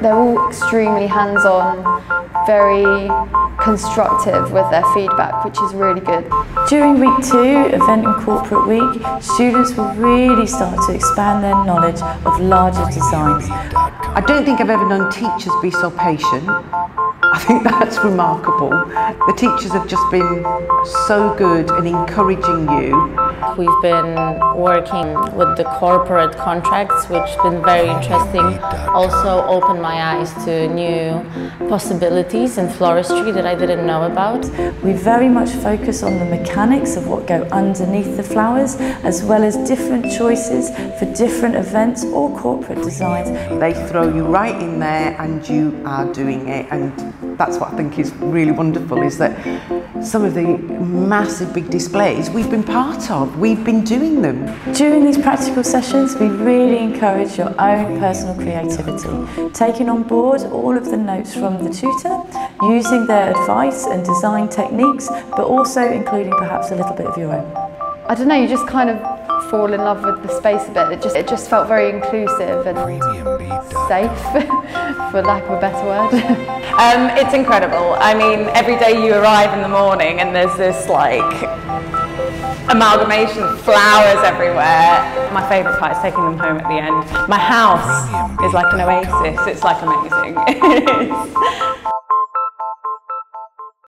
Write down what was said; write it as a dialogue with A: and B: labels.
A: They're all extremely hands-on, very constructive with their feedback, which is really good.
B: During week two, Event and Corporate Week, students will really start to expand their knowledge of larger designs.
C: I don't think I've ever known teachers be so patient. I think that's remarkable. The teachers have just been so good in encouraging you.
D: We've been working with the corporate contracts, which has been very interesting. Also opened my eyes to new possibilities in floristry that I didn't know about.
B: We very much focus on the mechanics of what go underneath the flowers, as well as different choices for different events or corporate designs.
C: They throw you right in there and you are doing it and that's what I think is really wonderful is that some of the massive big displays we've been part of, we've been doing them.
B: During these practical sessions we really encourage your own personal creativity, taking on board all of the notes from the tutor, using their advice and design techniques but also including perhaps a little bit of your own.
A: I don't know, you just kind of fall in love with the space a bit. It just, it just felt very inclusive and safe, for lack of a better word.
E: um, it's incredible. I mean, every day you arrive in the morning and there's this like amalgamation of flowers everywhere. My favourite part is taking them home at the end. My house is like an oasis. It's like amazing.